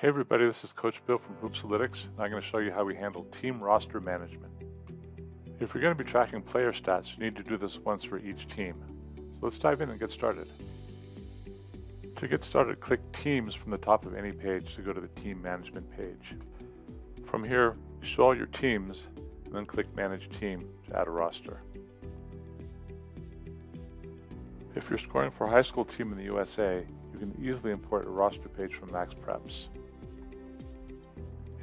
Hey everybody, this is Coach Bill from Hoopsalytics, and I'm going to show you how we handle team roster management. If you're going to be tracking player stats, you need to do this once for each team. So let's dive in and get started. To get started, click Teams from the top of any page to go to the Team Management page. From here, show all your teams, and then click Manage Team to add a roster. If you're scoring for a high school team in the USA, you can easily import a roster page from MaxPreps.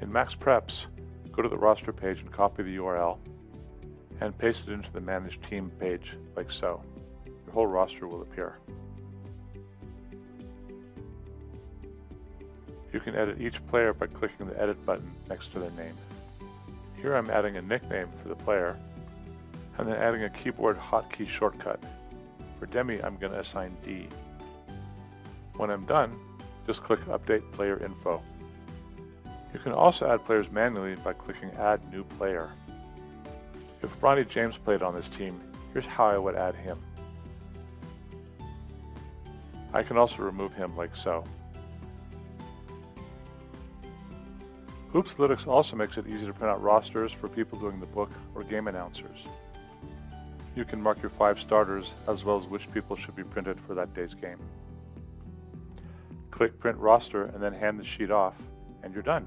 In MaxPreps, go to the roster page and copy the URL and paste it into the Manage Team page like so. Your whole roster will appear. You can edit each player by clicking the Edit button next to their name. Here I'm adding a nickname for the player and then adding a keyboard hotkey shortcut. For Demi, I'm going to assign D. When I'm done, just click Update Player Info. You can also add players manually by clicking Add New Player. If Bronny James played on this team, here's how I would add him. I can also remove him like so. Hoopsalytics also makes it easy to print out rosters for people doing the book or game announcers. You can mark your five starters as well as which people should be printed for that day's game. Click Print Roster and then hand the sheet off, and you're done.